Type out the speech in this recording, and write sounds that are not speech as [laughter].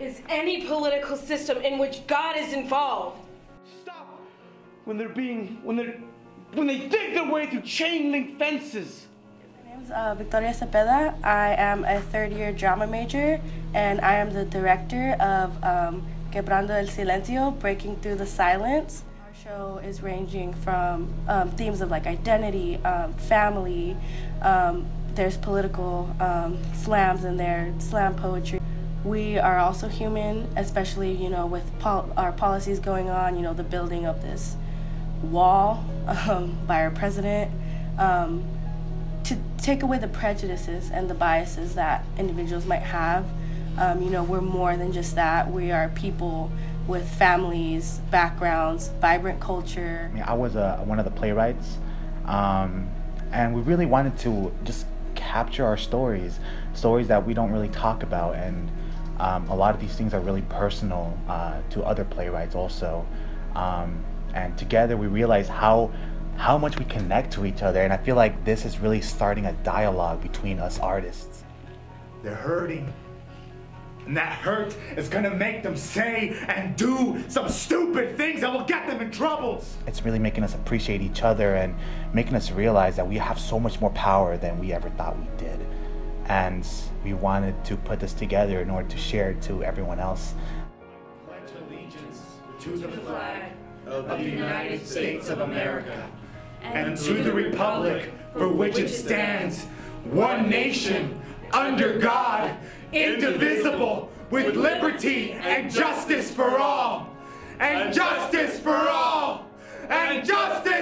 is any political system in which God is involved. Stop when they're being when they're when they dig their way through chain link fences. My name is uh, Victoria Cepeda. I am a third year drama major and I am the director of um, Quebrando el Silencio, Breaking Through the Silence. Our show is ranging from um, themes of like identity, um, family, um, there's political um, slams in there, slam poetry. We are also human, especially, you know, with pol our policies going on, you know, the building of this wall [laughs] um, by our president um, to take away the prejudices and the biases that individuals might have. Um, you know, we're more than just that. We are people with families, backgrounds, vibrant culture. I, mean, I was uh, one of the playwrights, um, and we really wanted to just capture our stories, stories that we don't really talk about, and um, a lot of these things are really personal uh, to other playwrights also. Um, and together we realize how how much we connect to each other, and I feel like this is really starting a dialogue between us artists. They're hurting. And that hurt is gonna make them say and do some stupid things that will get them in trouble. It's really making us appreciate each other and making us realize that we have so much more power than we ever thought we did. And we wanted to put this together in order to share it to everyone else. I Pledge allegiance to the flag of the United States of America and to the republic for which it stands, one nation, under God, indivisible, with liberty and justice for all. And justice for all. And justice.